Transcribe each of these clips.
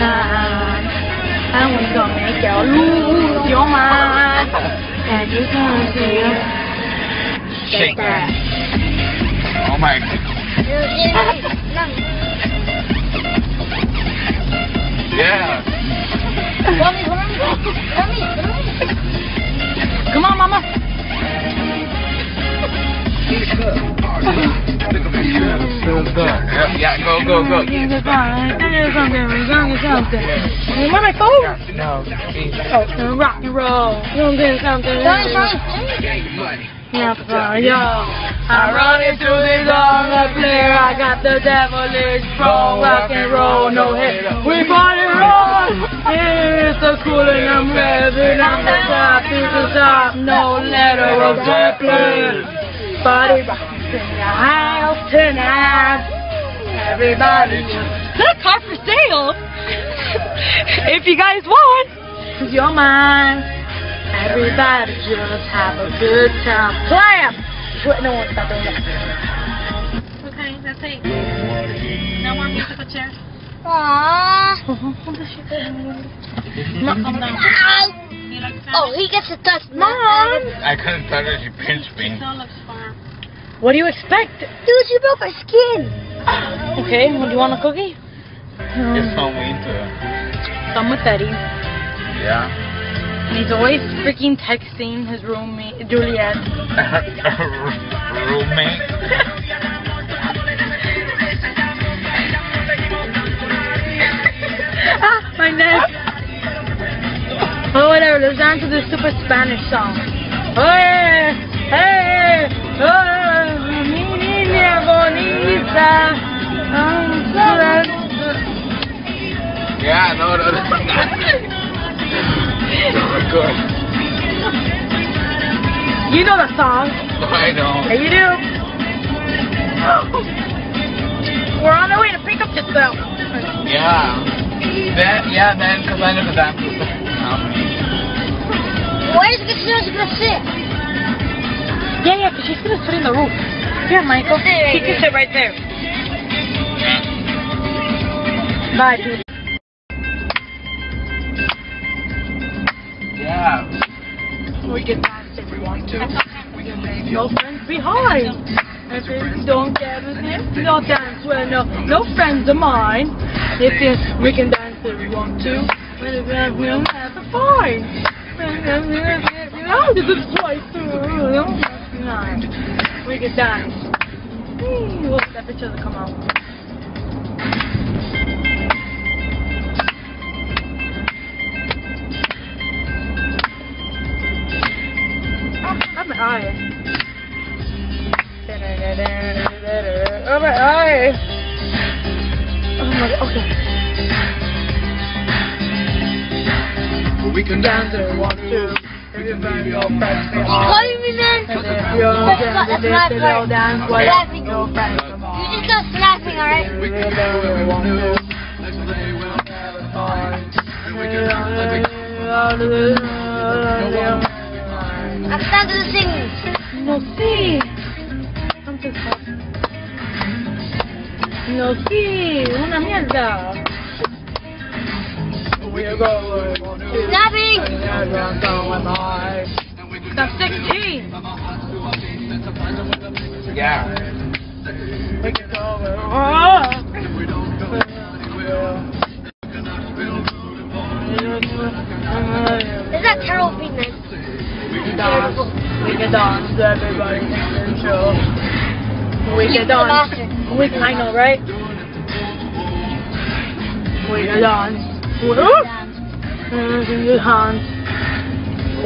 tàn ta nguyện cầu mẹ chở luôn gió ma là chỉ có gì Shake that. Oh my god. Yeah. Come on, mama. Yeah, yeah, go, go, go. Something, something, my phone? No. Oh, rock and roll. Something, something. Yeah, yo. I run into this on the player. I got the devilish strong rock and roll. No hit. We party roll. Here's the cool and I'm revving on the top to the top. No letter of Zeppelin. Body rocking in the house tonight. Everybody just. That car for sale. if you guys want. Cause you're mine. Everybody just have a good time. Clap! What? No, doing that. Okay, that's it. No more musical chairs. Aww. No, Calm down. Ow. You look fat. Oh, he gets to touch Mom! I couldn't touch it, she pinched me. Still looks far. What do you expect? Dude, you broke my skin. Okay, well, do you want a cookie? You're so mean to her. Uh, some with Eddie. Yeah. He's always freaking texting his roommate, Juliet. Roommate. Let's dance to this stupid Spanish song. Hey, eh, hey, oh, mi niña bonita. Yeah, no, no, no. You know the song. I know. Yeah, you do. We're on our way to pick up Gisselle. Yeah. Then, yeah, then, because I never danced with um, Where's the girl's gonna sit? Yeah, yeah, because she's going to sit in the roof. Here, Michael. Sit right She can sit right there. Bye, dude. Yeah. We can dance if we want to. No friends behind. If you don't get with him, no dance with no, no friends of mine. If you, we can dance if we want to. But if we don't have to fine. Não, de tudo We could dance. Look, that come out. Oh, I'm high. I'm high. Oh my god, okay. We can dance if want to. We. Calling me man. That's not You just slapping, alright? I'm to sing. No, see. No, sí, una mierda. We're going to Debbie! That's 16! Yeah. Is that turtle being nice? We can dance. We can dance, everybody. Chill. We can dance. We can, I know, right? We can dance. Oder? Single hands.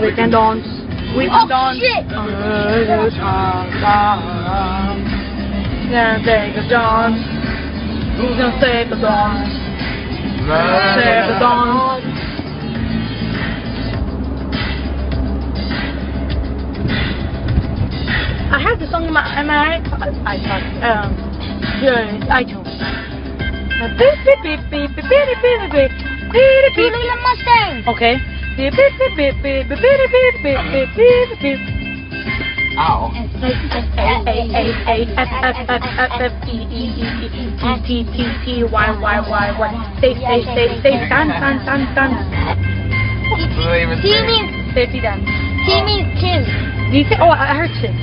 We can dance. We can oh, dance. Single hands. Then take a dance. We can take a dance. Take a dance. I have the song in my, in my iPod, um, yeah, iTunes. Beep, beep, beep, beep, beep, beep, beep, beep beep beep beep. Look at the Mustang. Okay. Beep beep beep beep beep beep beep beep beep beep beep. Ow. A A A A F F F F F T T T T Y Y Y Y. Stay stay stay stay dance dance dance dance. Doesn't even T say. means Safety dance. T means Tim. Do you say? Oh, I heard it.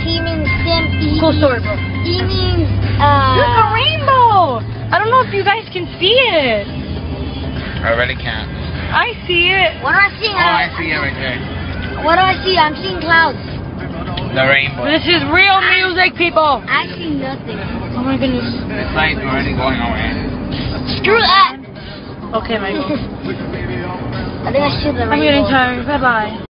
T means Tim. E Cool story, bro. E means Look a uh. rainbow. I don't know if you guys can see it. I really can't. I see it. What do I see? Oh, I uh, see it right there. What do I see? I'm seeing clouds. The rainbow. This is real music, people. I see nothing. Oh my goodness. It's like already going away. Screw that. Okay, Michael. I think I should the I'm getting tired. Bye bye.